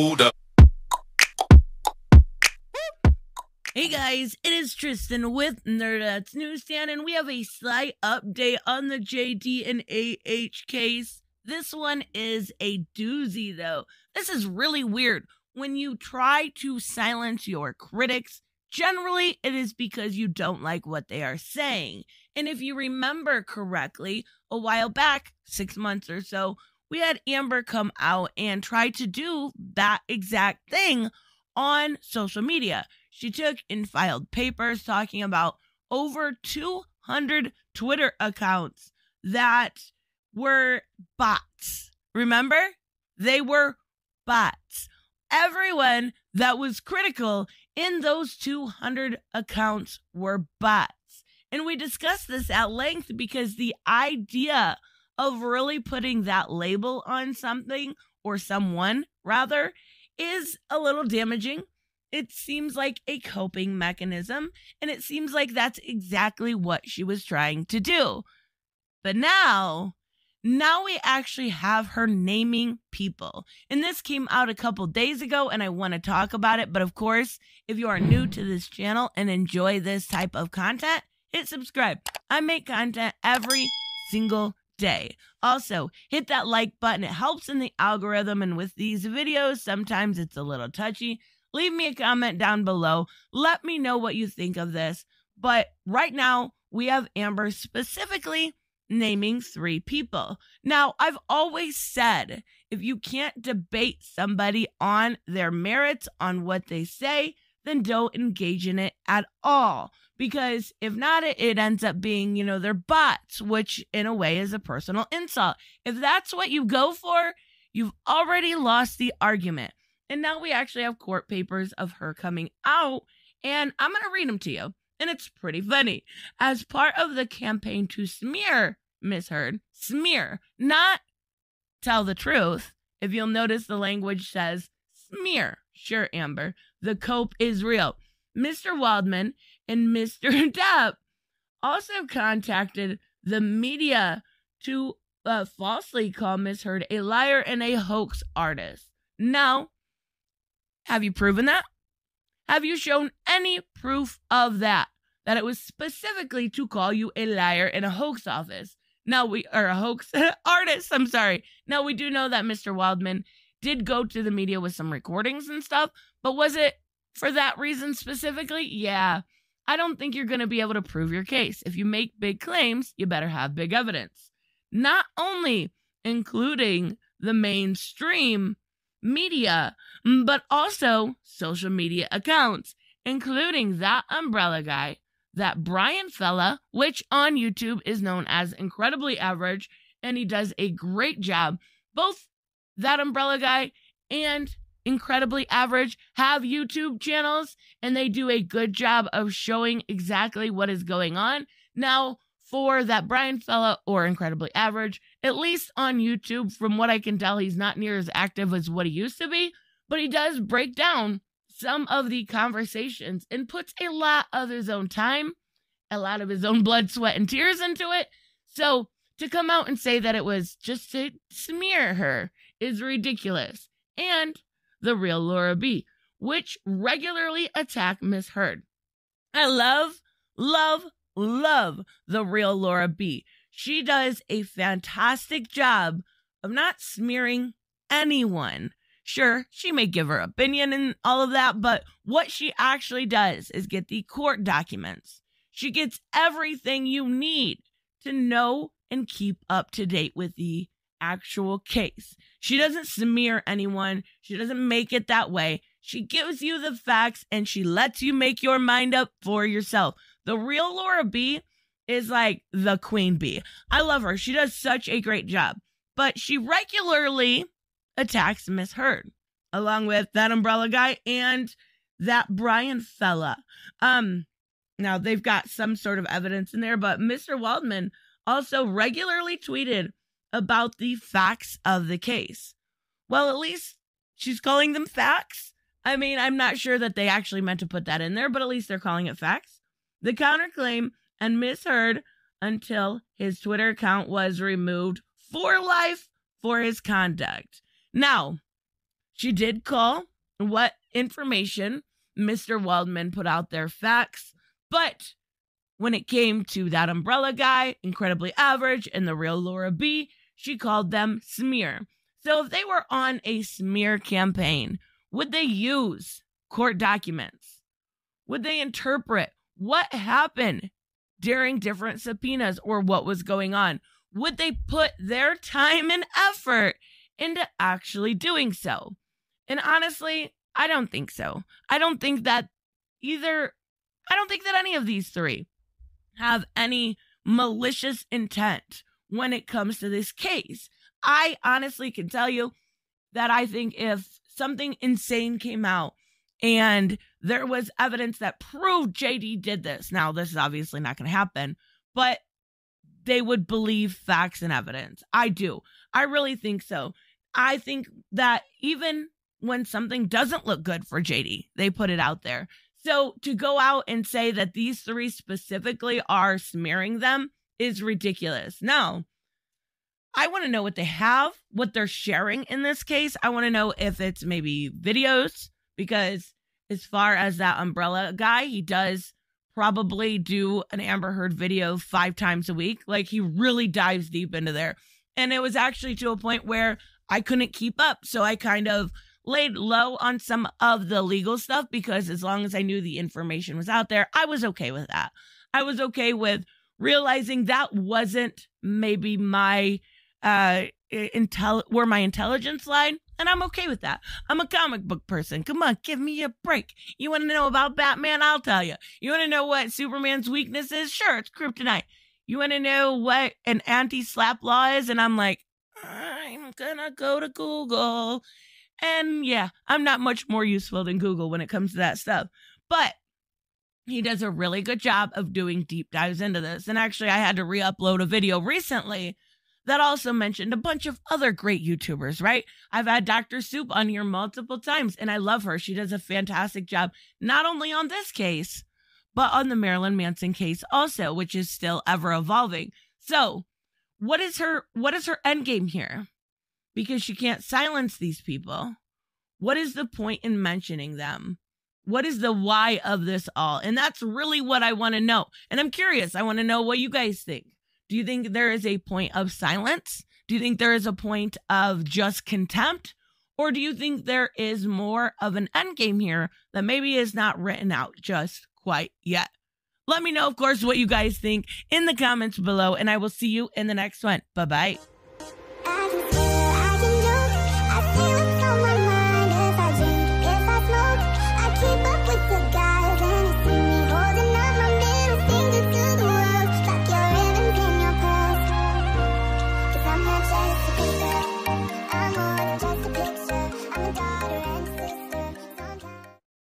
Hold up. Hey guys, it is Tristan with Nerdettes Newsstand, and we have a slight update on the JD and AH case. This one is a doozy, though. This is really weird. When you try to silence your critics, generally it is because you don't like what they are saying. And if you remember correctly, a while back, six months or so, we had Amber come out and try to do that exact thing on social media. She took and filed papers talking about over 200 Twitter accounts that were bots. Remember? They were bots. Everyone that was critical in those 200 accounts were bots. And we discussed this at length because the idea of really putting that label on something or someone, rather, is a little damaging. It seems like a coping mechanism, and it seems like that's exactly what she was trying to do. But now, now we actually have her naming people. And this came out a couple days ago, and I want to talk about it. But of course, if you are new to this channel and enjoy this type of content, hit subscribe. I make content every single day. Also, hit that like button. It helps in the algorithm. And with these videos, sometimes it's a little touchy. Leave me a comment down below. Let me know what you think of this. But right now, we have Amber specifically naming three people. Now, I've always said if you can't debate somebody on their merits, on what they say, then don't engage in it at all. Because if not, it, ends up being, you know, they're bots, which in a way is a personal insult. If that's what you go for, you've already lost the argument. And now we actually have court papers of her coming out, and I'm going to read them to you. And it's pretty funny. As part of the campaign to smear Miss Heard, smear, not tell the truth. If you'll notice, the language says smear. Sure, Amber, the cope is real. Mr. Waldman and Mr. Depp also contacted the media to uh, falsely call Miss Heard a liar and a hoax artist. Now, have you proven that? Have you shown any proof of that? That it was specifically to call you a liar in a hoax office. Now we are a hoax artist. I'm sorry. Now we do know that Mr. Waldman did go to the media with some recordings and stuff, but was it for that reason specifically? Yeah. I don't think you're going to be able to prove your case. If you make big claims, you better have big evidence. Not only including the mainstream media, but also social media accounts, including that umbrella guy, that Brian fella, which on YouTube is known as Incredibly Average, and he does a great job. Both that umbrella guy and Incredibly Average have YouTube channels, and they do a good job of showing exactly what is going on. Now, for that Brian fella or Incredibly Average, at least on YouTube, from what I can tell, he's not near as active as what he used to be, but he does break down some of the conversations and puts a lot of his own time, a lot of his own blood, sweat, and tears into it. So to come out and say that it was just to smear her is ridiculous. And the real Laura B, which regularly attack Miss Heard. I love, love, love the real Laura B. She does a fantastic job of not smearing anyone. Sure, she may give her opinion and all of that, but what she actually does is get the court documents. She gets everything you need to know and keep up to date with the actual case. She doesn't smear anyone, she doesn't make it that way. She gives you the facts and she lets you make your mind up for yourself. The real Laura B is like the queen bee. I love her. She does such a great job. But she regularly attacks Miss Heard, along with that umbrella guy and that Brian fella. Um, now they've got some sort of evidence in there, but Mr. Waldman also regularly tweeted about the facts of the case. Well, at least she's calling them facts. I mean, I'm not sure that they actually meant to put that in there, but at least they're calling it facts. The counterclaim and Miss Heard until his Twitter account was removed for life for his conduct. Now, She did call what information Mr. Waldman put out there facts, but when it came to that umbrella guy, incredibly average, and the real Laura B, she called them smear. So if they were on a smear campaign, would they use court documents? Would they interpret what happened during different subpoenas or what was going on? Would they put their time and effort into actually doing so? And honestly, I don't think so. I don't think that either, I don't think that any of these three have any malicious intent when it comes to this case. I honestly can tell you that I think if something insane came out and there was evidence that proved JD did this, now this is obviously not going to happen, but they would believe facts and evidence. I do. I really think so. I think that even when something doesn't look good for JD, they put it out there. So to go out and say that these three specifically are smearing them is ridiculous. No. I want to know what they have, what they're sharing in this case. I want to know if it's maybe videos, because as far as that umbrella guy, he does probably do an Amber Heard video five times a week. Like he really dives deep into there. And it was actually to a point where I couldn't keep up. So I kind of laid low on some of the legal stuff because as long as I knew the information was out there, I was okay with that. I was okay with realizing that wasn't maybe my uh intel where my intelligence lied and I'm okay with that. I'm a comic book person. Come on, give me a break. You want to know about Batman? I'll tell you. You want to know what Superman's weakness is? Sure, it's kryptonite. You want to know what an anti SLAPP law is? And I'm like, I'm gonna go to Google and yeah, I'm not much more useful than Google when it comes to that stuff. But he does a really good job of doing deep dives into this. And actually, I had to re upload a video recently that also mentioned a bunch of other great YouTubers, right? I've had Dr. Soup on here multiple times, and I love her. She does a fantastic job, not only on this case, but on the Marilyn Manson case also, which is still ever evolving. So, what is her what is her end game here? Because she can't silence these people. What is the point in mentioning them? What is the why of this all? And that's really what I want to know. And I'm curious. I want to know what you guys think. Do you think there is a point of silence? Do you think there is a point of just contempt? Or do you think there is more of an end game here that maybe is not written out just quite yet? Let me know, of course, what you guys think in the comments below, and I will see you in the next one. Bye bye.